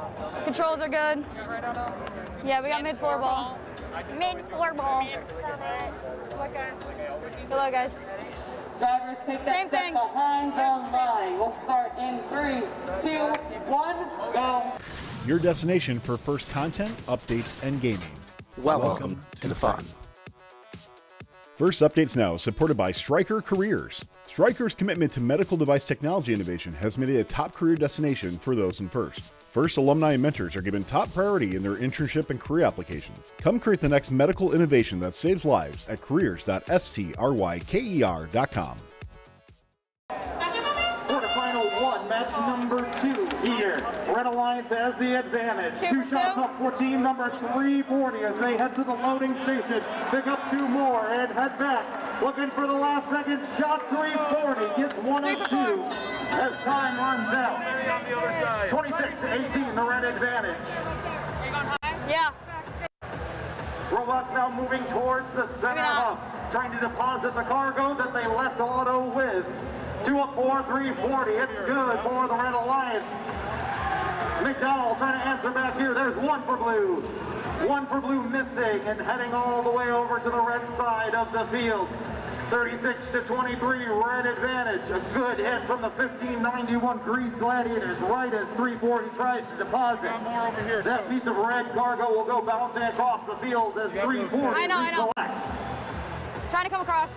are good. Yeah, we got mid four ball. Mid four ball. Look, guys. Good luck, guys. Drivers take that Same step thing. behind the line. We'll start in three, two, one, go. Your destination for first content, updates, and gaming. Welcome, to the fun. First Updates Now is supported by Stryker Careers. Stryker's commitment to medical device technology innovation has made it a top career destination for those in first. First alumni and mentors are given top priority in their internship and career applications. Come create the next medical innovation that saves lives at careers.stryker.com. Quarterfinal one, match number two here. Red Alliance has the advantage. Two Two shots up for team number 340 as they head to the loading station. Pick up two more and head back. Looking for the last second shot. 340 gets one of two as time runs out. 26 18, the red advantage. Yeah. Robots now moving towards the center hub, trying to deposit the cargo that they left auto with. Two up four, 340. It's good for the Red Alliance. McDowell trying to answer back here. There's one for blue. One for blue missing and heading all the way over to the red side of the field. 36 to 23, red advantage. A good hit from the 1591 Greece Gladiators right as 340 tries to deposit. That piece of red cargo will go bouncing across the field as 340 I know, I know. recollects. Trying to come across.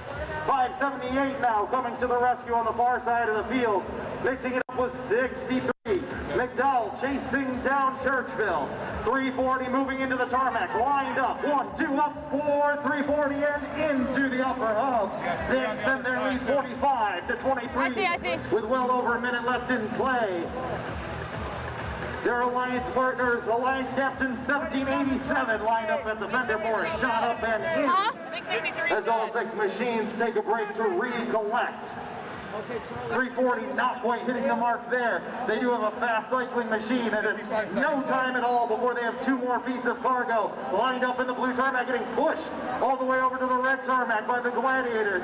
578 now coming to the rescue on the far side of the field. Mixing it up with 63. McDowell chasing down Churchville. 340 moving into the tarmac. Lined up. One, two up, four, 340 and into the upper hub. They extend their lead 45 to 23. I see, I see. With well over a minute left in play. Their alliance partners, Alliance Captain 1787, lined up at the fender for a shot up and in as all six machines take a break to recollect. 340 not quite hitting the mark there. They do have a fast cycling machine and it's no time at all before they have two more pieces of cargo lined up in the blue tarmac getting pushed all the way over to the red tarmac by the gladiators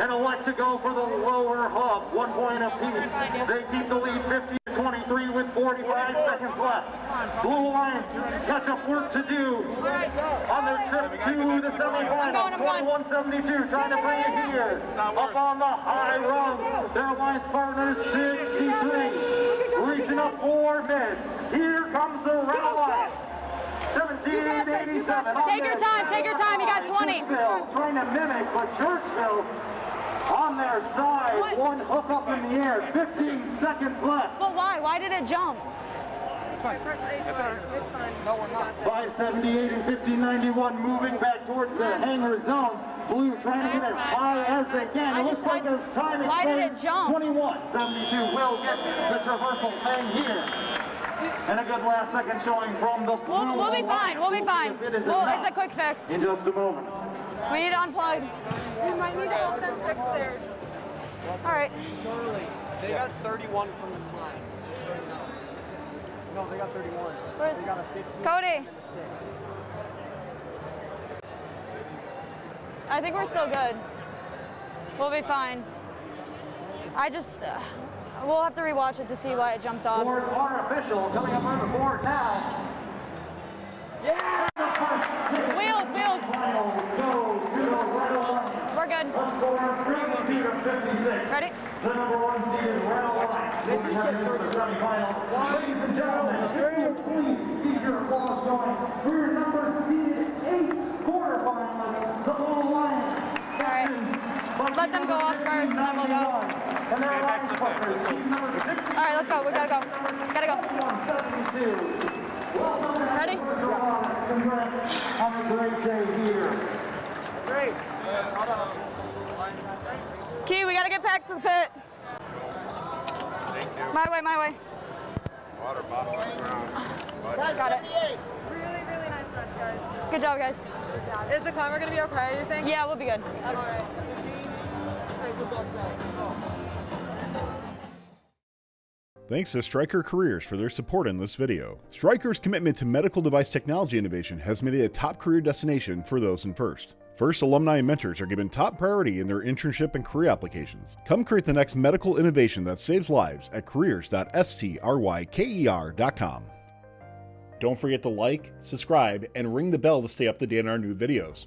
and elect to go for the lower hub. One point apiece. They keep the lead 50 to 23 with 45 seconds left. Blue Alliance catch up work to do on their trip to the semifinals. I'm going, I'm going. 2172 trying to bring it here. Up on the high rung. Their alliance partners 63. Reaching up for mid. Here comes the Red Alliance. 1787. Take your time, take your time, you got 20. Churchville trying to mimic, but Churchville on their side. What? One hook up in the air. 15 seconds left. But why? Why did it jump? 578 and 1591 moving back towards the hangar zones. Blue trying to get as high as they can. It looks like as time why did it jump? 21 72 will get the traversal thing here. And a good last second showing from the blue. We'll, we'll be fine. We'll be fine. if it is Well, it's a quick fix. In just a moment. We need to unplug. You might need to help them fix theirs. All right. Surely. They got 31 from the line, just so you know. No, they got 31. Where's- They got a 15. Cody. I think we're still good. We'll be fine. I just, uh, we'll have to rewatch it to see why it jumped off. Scores are official. Coming up on the board now. Yeah! The first ticket Wheels, wheels. finals go to the Red Alliance. We're good. The score is 72 to 56. Ready? The number one seeded Red Alliance will be heading into the semifinals. Ladies and gentlemen, if you please keep your applause going for your number seeded eight quarterfinalists, the Blue Alliance. Captains, Let them go off first, and then we'll go. And their alliance partners, team number 60. All right, let's go. We gotta go. Gotta go. 172. Welcome to Ready? Congrats on a great day here. Key, we gotta get back to the pit. My way, my way. Water bottle on the ground. Got it. Really, really nice match, guys. Good job, guys. Is the climber gonna be okay, you think? Yeah, we'll be good. All right. Thanks to Stryker Careers for their support in this video. Stryker's commitment to medical device technology innovation has made it a top career destination for those in first. First alumni and mentors are given top priority in their internship and career applications. Come create the next medical innovation that saves lives at careers.stryker.com. Don't forget to like, subscribe, and ring the bell to stay up to date on our new videos.